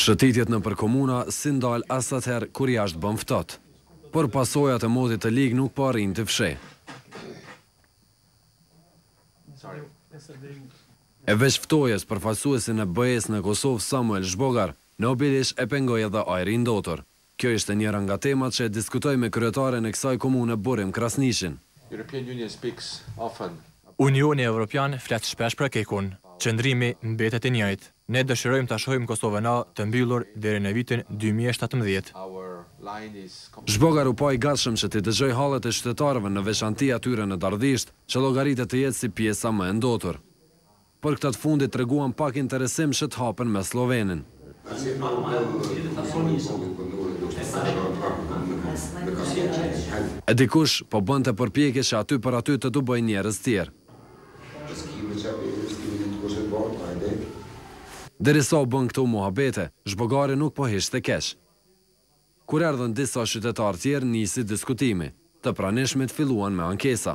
Shëtitjet nëpër komuna s'i ndal as atëherë kur jashtë bën ftohtë. Por pasojat e motit të lig nuk po arrin t'i fshehë. E veç ftohjes, përfaqësuesin e BE-së në Kosovë, Samuel Zhbogar, në Obiliq e pengoi edhe ajri i ndotur. Kjo ishte njëra nga temat që e diskutoi me kryetarin e kësaj komune Burim Krasniqin. European Union speaks often about. Unioni Evropian flet shpesh për KEK-un. Qëndrimi mbetet i njëjtë. Ne dëshirojmë ta shohim Kosovën A të mbyllur deri në vitin dy mijë e shtatëmbëdhjetë. Zhbogar u pa i gatshëm që t'i dëgjojë hallet e qytetarëve në veçanti atyre në Dardhishtë, që llogaritet të jetë si pjesa më e ndotur. Por këta të fundit treguan pak interesim që të hapen me sllovenin. E dikush po bënte përpjekje që aty për aty të tubojë njerëz tjerë. Derisa u bënë këto muhabete, Zhbogari nuk po hiqte keq. Kur erdhën disa qytetarë tjerë nisi diskutimi. Të pranishmit filluan me ankesa.